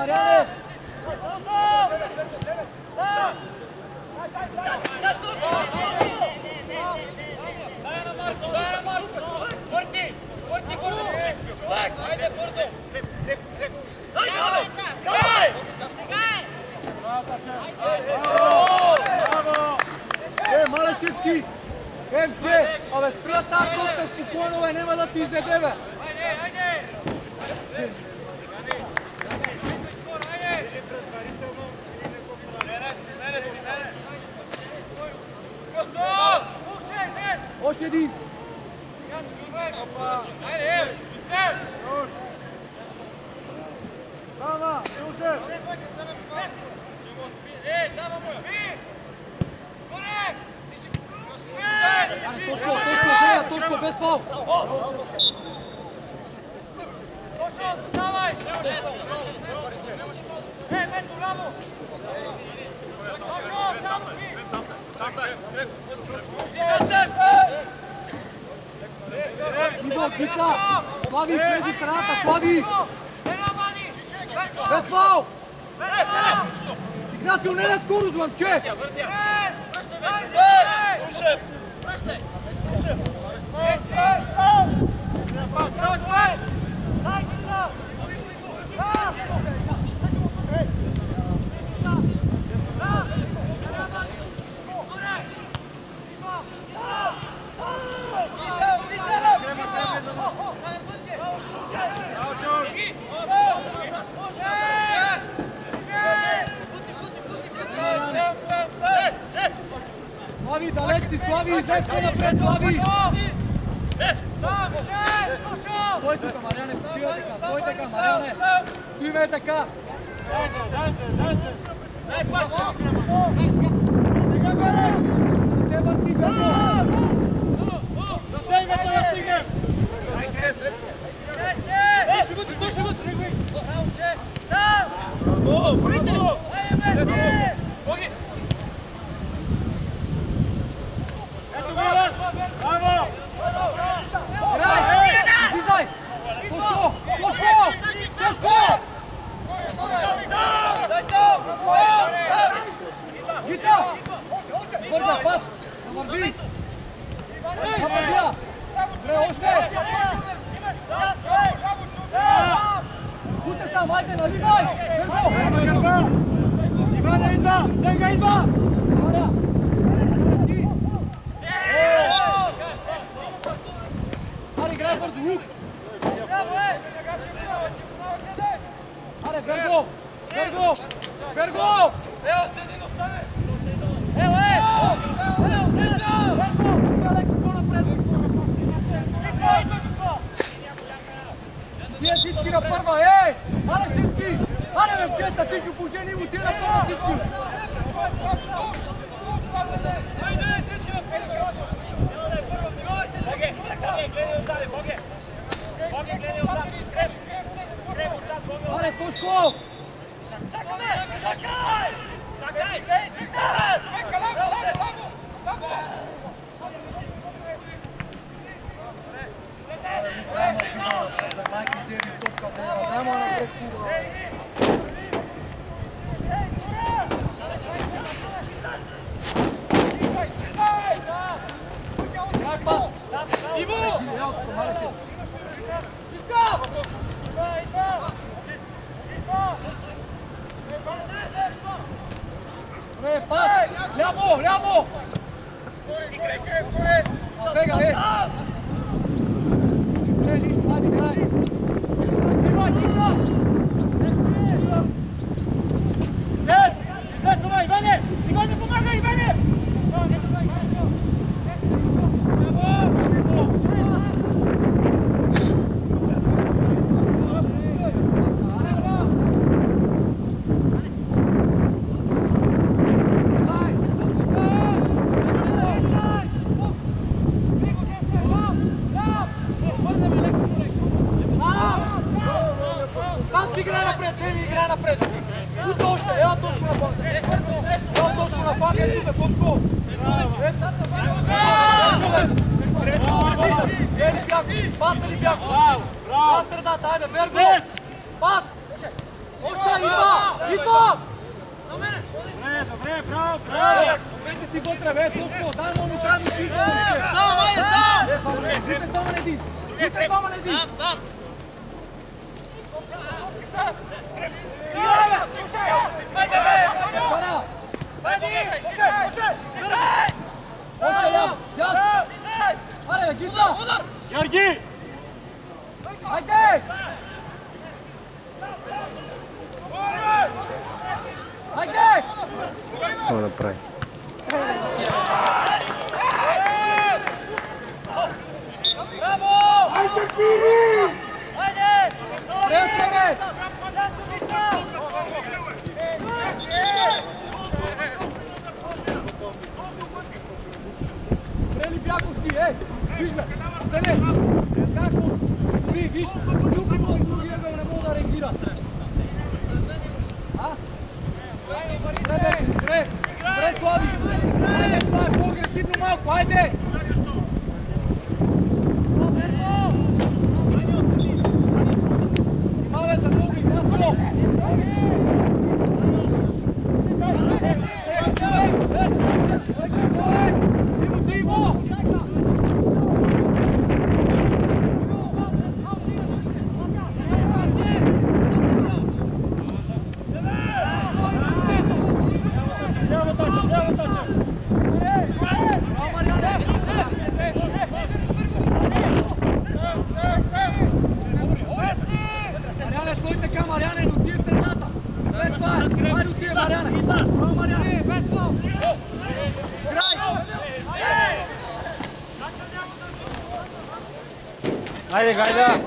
Мариане! Е, Малешевски! Емче, абе спри тази топка спокойно, бе, няма да ти изеде, бе! Osjedin. Brava, Josef! E, tamo mu! Korek! Toško, Toško, Hrvat, Toško, bez faul! Toško, stavaj! E, metu, bravo! Toško, tamo! Иво, Кица! Слави, влези в страната, Слави! Без фол! Игнасио, не на скорост, момче! Слави, далеч си, Слави, излез по-напред, Слави! Стой тук, Мариане, почивай така, стой така, Мариане! Стои ме така! Не те върти, Гърго! Играй! Излизай! Тошко! Тошко! Тошко! Гица! Бърза, пас! Да върви! Нападя! Добре, още! Куте сам, айде, наливай! Гърго! Ивана идва! Сега идва! Валя! Ти! Аре, играй бързо, лук! Аре, Берго! Берго! Берго! Сега na prva, ej! Ale Šinski! Ale Remčeta, ti ću puženi mu tira prva, ti ću! Ale Tuško! Čakaj! Čekaj! Čekaj! അഭിപ്രായം Хайде, хайде! Иване!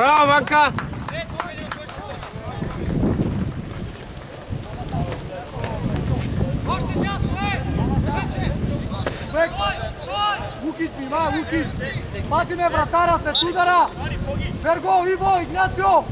Браво, Ванка! Човек! Лукич, внимай, Лукич! Пазиме вратаря след удара! Верго, Иво, Игнасио!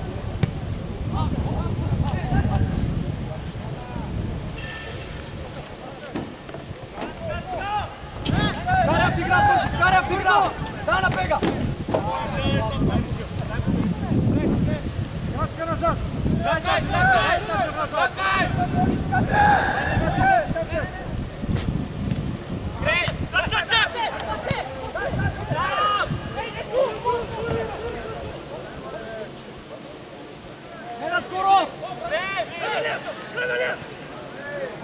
Не на скорост!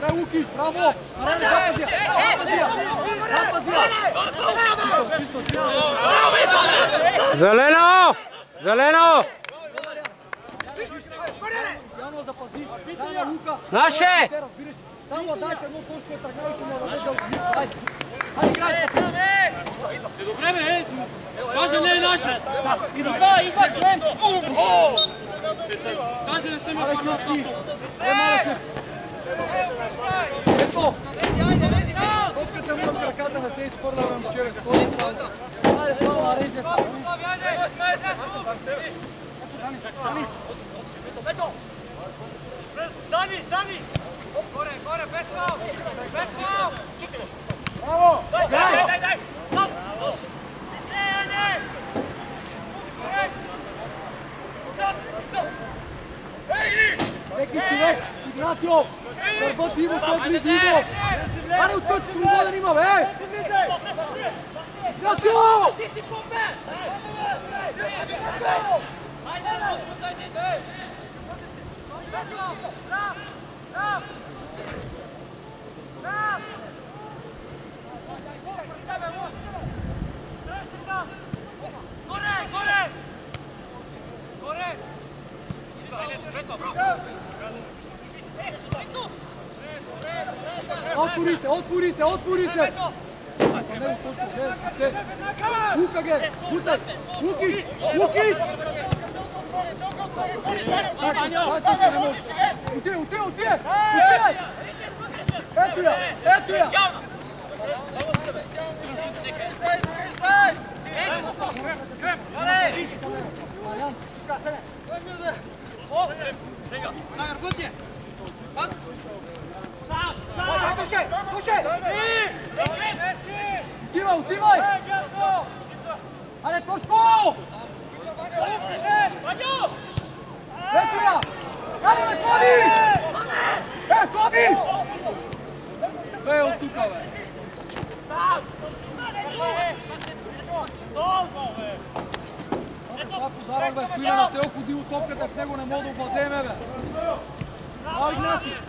Добре, Лукич, браво! Мариане, запази я! Запази я! Запази я! Зелено! Зелено! Яно запази! Дай на Лука! Наше! Се разбираш. Само дай се едно точко е тръгнал и ще му даде дълго. Хайде! Хайде, играй! Добре, бе, е. Каже не е наша. Идва, идва, Клем. Каже не съм я Малешевски! Е, Малешевски! Ето! Топката му в краката не се изхвърля на момче. Хайде, Слава, реже се! Дани, Дани! Горе, горе, без фал! Без фал! Браво! Играй! дай, дай! Не, не! Всеки човек! Игнасио! Дърбът Иво, стой близо Иво! Аре, от този свободен има, бе! Игнасио! Отвори се, отвори се, отвори се! Не ли точно, гледай, се! Лука ге, Лутай! Лукич! Лукич! Така, така се не може. Отивай, отивай, отивай! Отивай! Ето я, ето я! Мариан, отивай, отивай! Аре, Тошко! Ето я! Аре, бе, Слави! Е, Слави! Бе, от тука, бе! Това подарък, бе, стои на стрел, ходи от топката в него, не мога да обладеме, бе! Ай, Игнати! Зети!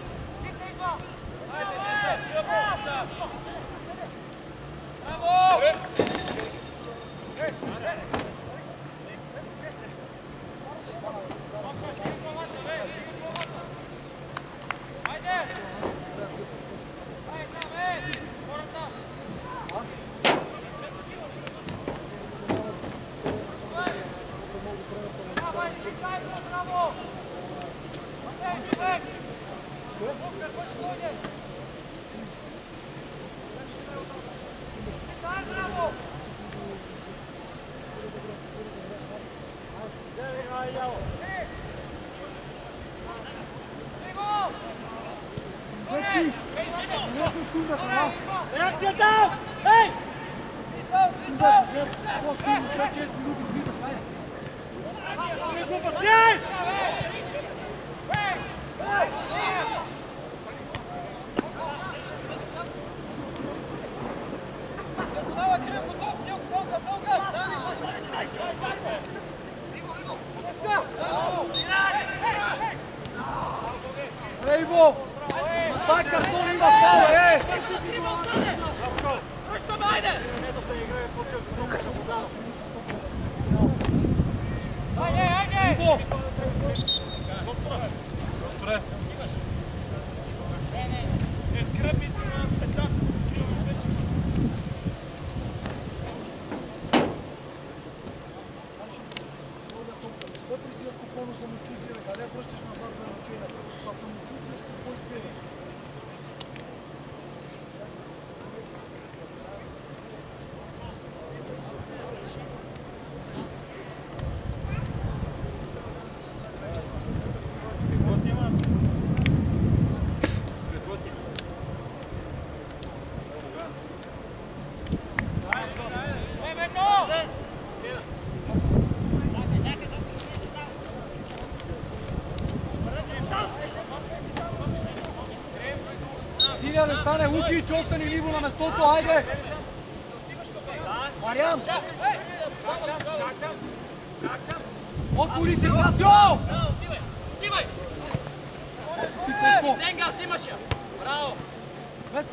Два картони на хала, е! Ръчто, байде! Айде, айде! Докторе! Докторе! Не, не, не. Не, скръпи, 15 Стига да стане Луки, остани ниво на местото, айде! Мариан! Отвори се, Игнасио! Ти какво? Зенга, снимаш я! Браво! Без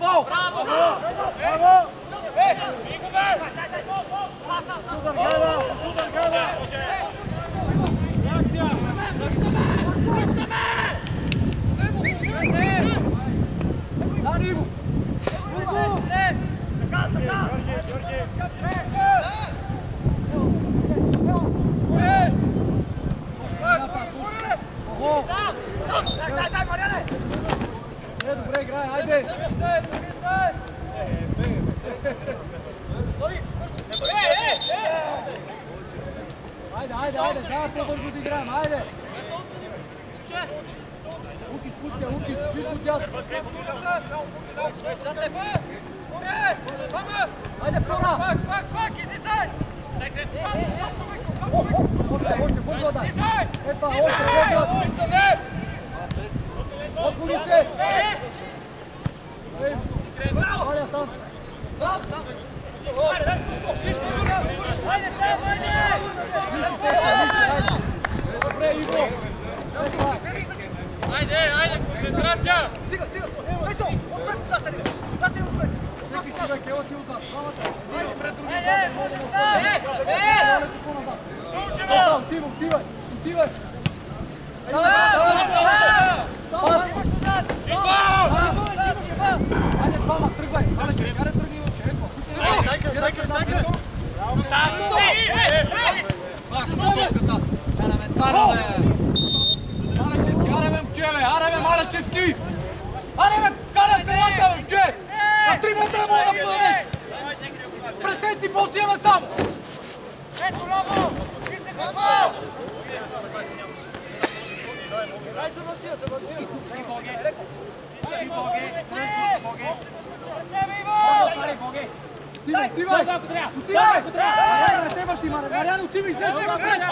фал! Да, Ниво! Ого! Е, добре, играй, айде! Айде, айде, айде, трябва по-бързо да играем, айде! Лукис, пустя, Лукис, виж го дяд! Айде, втора! Още, още, по-года! Епа, още, по-года! Отвори се! Ей, Валя сам! Сам, сам! Добре, Иво! Айде, айде, концентрация! Всеки човек е оти отзад. Правата. Ние отпред други отзад. Не можем отзад. Е, е! по-назад. Отзад, Отивай, отивай. Отивай. Стана, стана. Пас. Айде, двама, тръгвай. Айде, че, айде, тръгни, момче. Ето. Дай, дай, дай, дай. Пак, топката. Елементарно, бе. Рашевски! Аре бе, карай крилата, бе, че! На три метра мога да подадеш! Претенци после имаме само! Ето, Робо! Браво! Отивай, отивай! Отивай! Мариана, не trebаш ти, Мариана! Мариана, отивай, излез напред!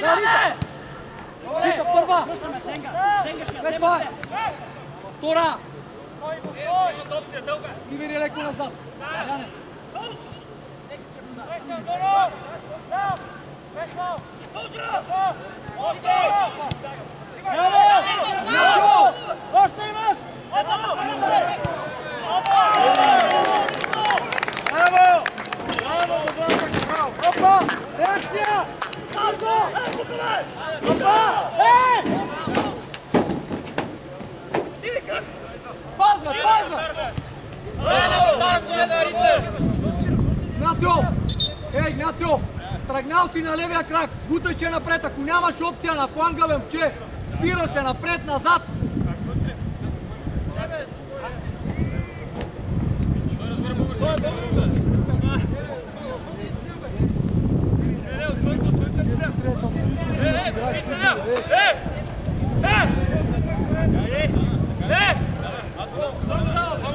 Дарица! Рица, първа! След това е! Втора! Дивери леко назад! Мариане! Игнатио! Още имаш! Браво! Браво, добре! Опа! Реакция! Бързо! Опа! Е! Пазва, пазва! Игнатио! Ей, Игнатио! Тръгнал си на левия крак, буташ че напред. Ако нямаш опция на фланга, бе, спира се напред, назад. Ама защо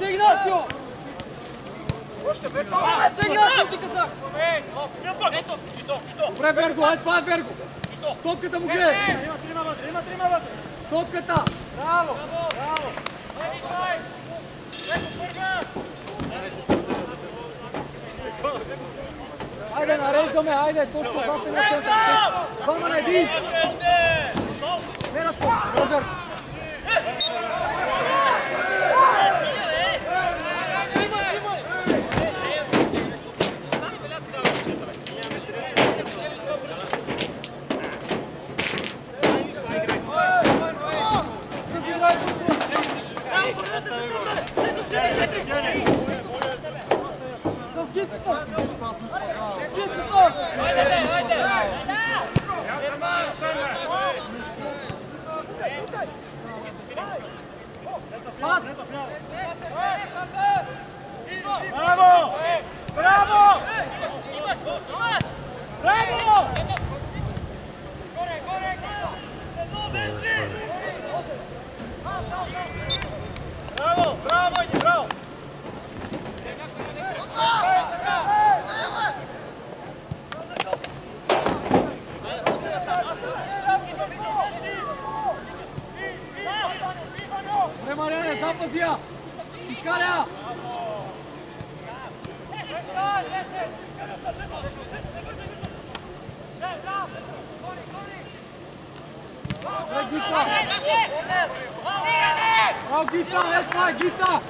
един метър от бе! Това е излишно са. Излишно се и сега. Стига, много е вътре, бе, ба. Това е излишно са. Вътре! Явно ще събираме пари за ПФС. Разигравай отзад! Стой! Игнатио! Игнатио! Още бе, то! Игнатио си казах! Добре, Верго, ай това е Верго! Топката му гледай! Има трима вътре, има трима вътре. Топката! Браво! Браво! Айде, нареждаме, айде, точно зад на център. Двама на един! Не спорт, Розер! С гицата! Гицата! Пат! Браво! Браво! Браво! Браво! Браво, Войти, браво! Добре, Мариане, запази я! Изкаря! Добре, Гица! Браво, Гица! Е, това е Гица!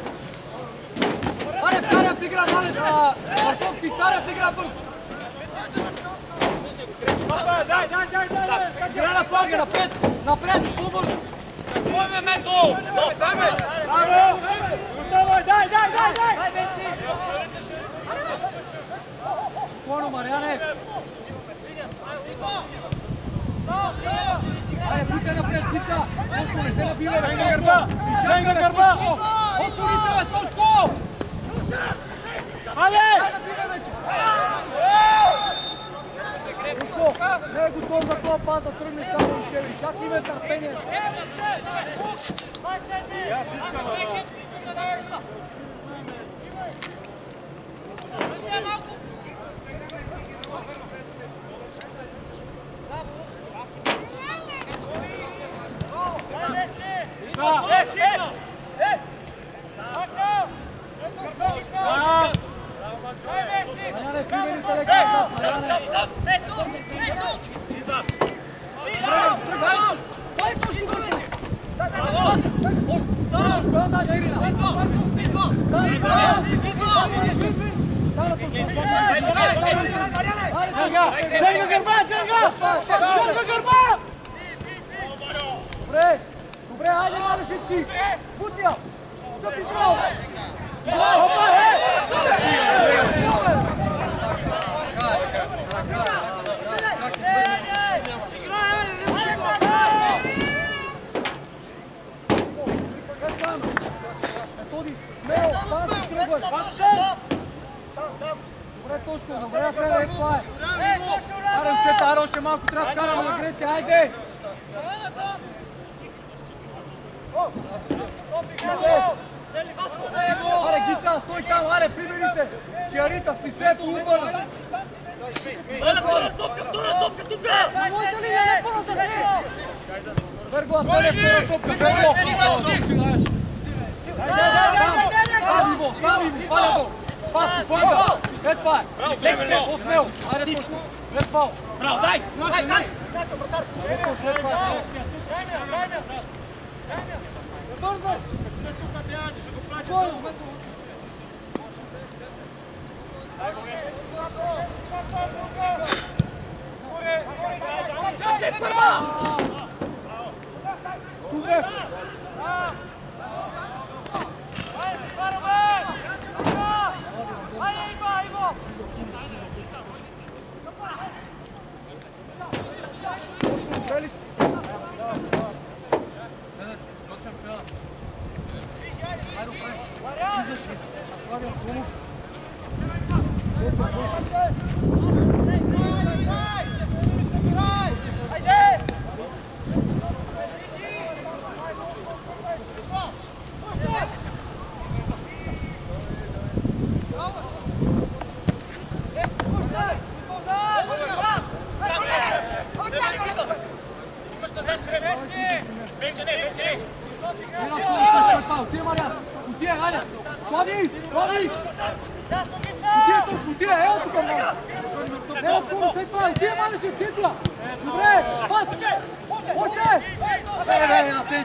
Мариане! Путай напред, Гица! Тошко, не се набивай, бе, Дай на Тошко! гърба! Дай на гърба! Отворите, бе, Тошко! Айде! Дай набивай вече! Тошко, не е готов за това пас да тръгне само от тебе. Чакай ме търпение. И аз искам, ама... Мариане, примерите леко назад, Мариане! Дай, Тошко! Дай, Тошко, бързо! Дай, Тошко! Дърга гърба, дърга! Дърга гърба! Добре! Добре, хайде, Малешевски! Бутия! Стъпи здраво! Опа, е! Методи, смело, там си тръгваш! Добре, Тошко, добре, Феле, това е! Аре, момчета, аре, още малко трябва да вкараме на агресия, хайде! Аре, Гица, стой там, аре, примери се! Чиарита с лицето обърна! Верго, Антоне, втора топка, Верго! Сам Иво, сам Иво, сваля долу! Пас, фланга! След това е! По-смело! Айде, Тошко! След фал! Браво, дай! Дай, дай! Ето, след това е! Тугев! Тошко, Gracias.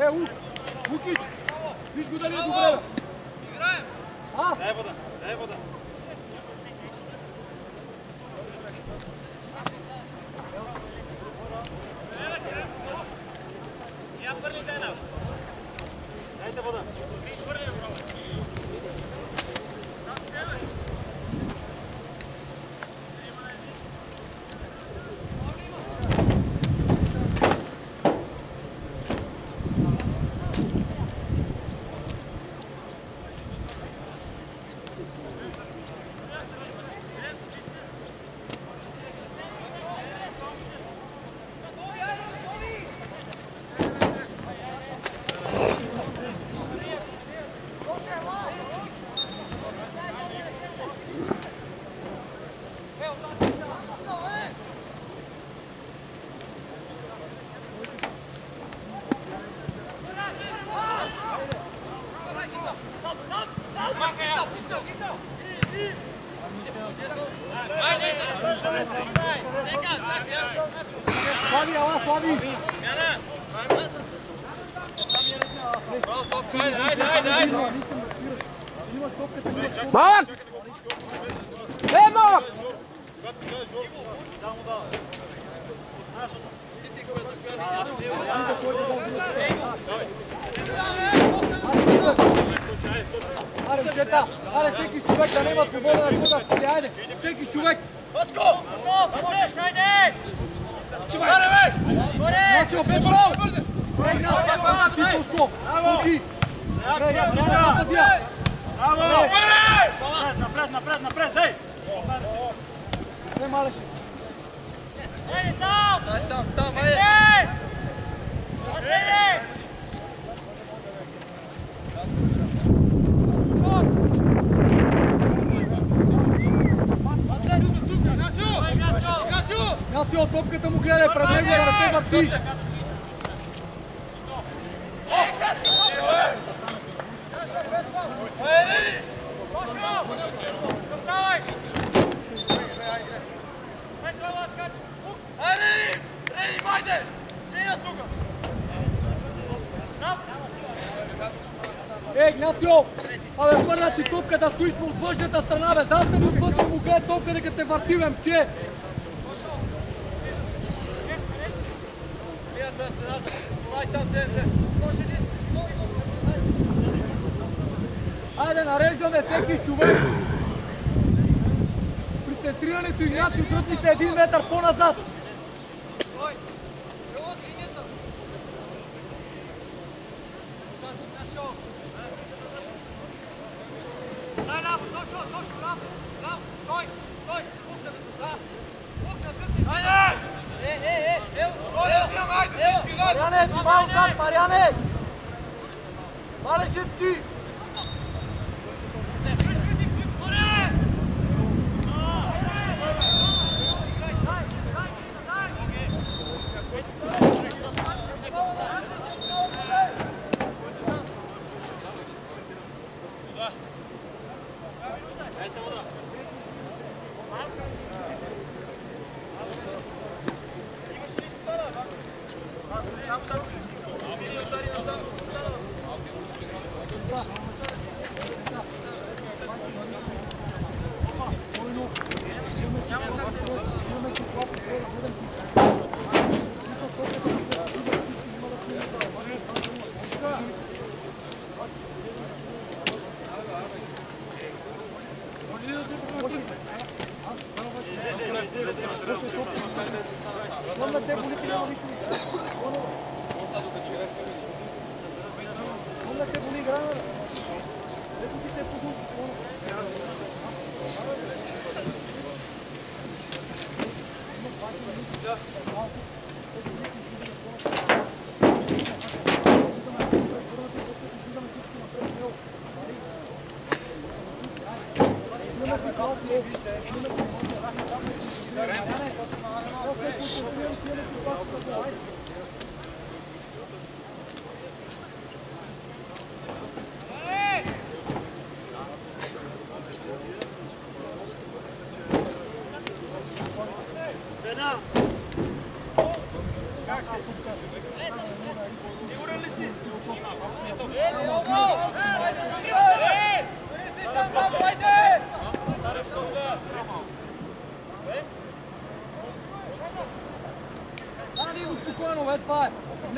Е, Лук! Луки! Виж го дали е добре! Играем! А? Дай вода, дай вода. Дайте вода. Слави, ала, Слави! Ajde, ajde, ajde! Имаш топката, имаш топката. Малък! Е, малък! Аре, момчета! Аре, всеки човек да няма свобода на хода в поле, айде! Всеки човек! Наси, опет право! Прегна, ти Тошко! Учи! Напред, напред, напред, дай! Не малеше. Ей, там! Дай там, там, ей! Ей! Гасю! Гасю! Гасю! Гасю! Гасю! Гасю! Гасю! Гасю! Гасю! Гасю! Гасю! Него да не те върти. Е, Игнатио! Абе, хвърля ти дека те върти, бе, мче. Айде, нареждаме всеки човек. При дръпни се един метър по-назад. Маряне, внимай отзад, Маряне! Vamos até bonito e.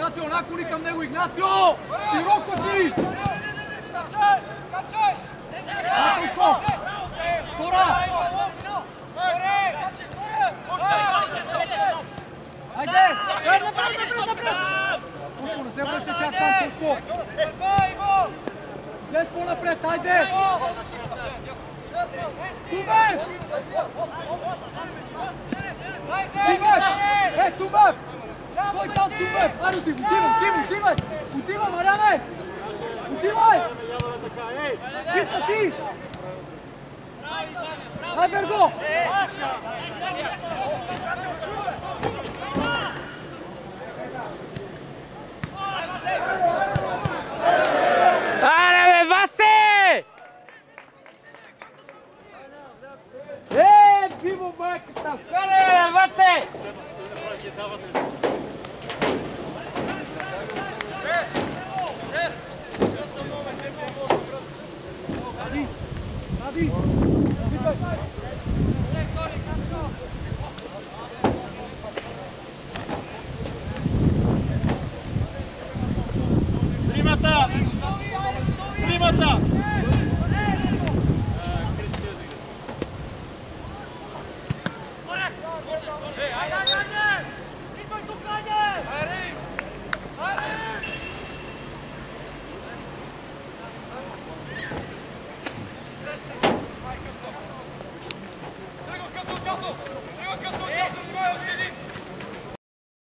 Игнатио, наколи към него, Игнатио! Широко си! Матушко! Скора! Айде! Тушко, не се връща чак там, Тушко! Без по-напред, айде! Тубев! Тубев! Е, Тубев! Той там Тубев! Аре, ти, отивай, отивай, отивай! Отивай, Мариане! Отивай! Пица ти! Ай, Берго!